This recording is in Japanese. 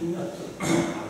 2月